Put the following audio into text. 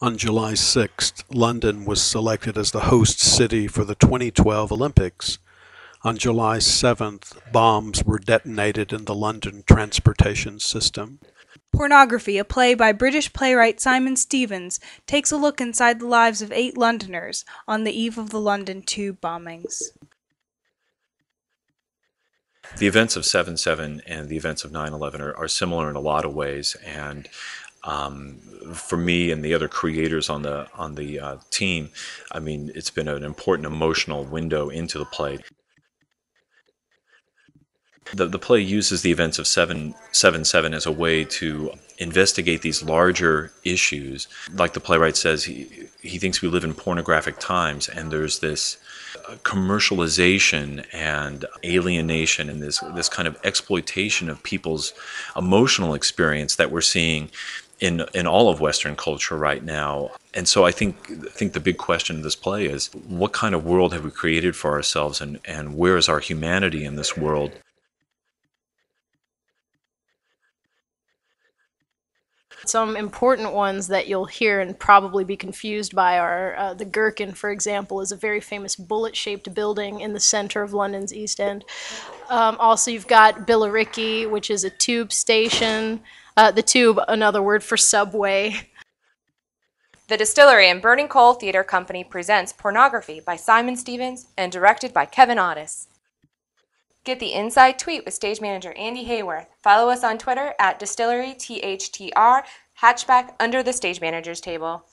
On July 6th, London was selected as the host city for the 2012 Olympics. On July 7th, bombs were detonated in the London transportation system. Pornography, a play by British playwright Simon Stephens, takes a look inside the lives of eight Londoners on the eve of the London tube bombings. The events of 7 7 and the events of 9 11 are, are similar in a lot of ways. And um, for me and the other creators on the, on the uh, team, I mean, it's been an important emotional window into the play. The, the play uses the events of 7 7 7 as a way to investigate these larger issues. Like the playwright says, he, he thinks we live in pornographic times, and there's this uh, commercialization and alienation and this, this kind of exploitation of people's emotional experience that we're seeing in in all of Western culture right now. And so I think I think the big question of this play is what kind of world have we created for ourselves and, and where is our humanity in this world? Some important ones that you'll hear and probably be confused by are uh, the Gherkin, for example, is a very famous bullet-shaped building in the center of London's East End. Um, also, you've got Billericay, which is a tube station. Uh, the tube, another word for subway. The Distillery and Burning Coal Theater Company presents Pornography by Simon Stephens and directed by Kevin Otis. Get the inside tweet with stage manager Andy Hayworth. Follow us on Twitter at Distillery THTR Hatchback under the stage manager's table.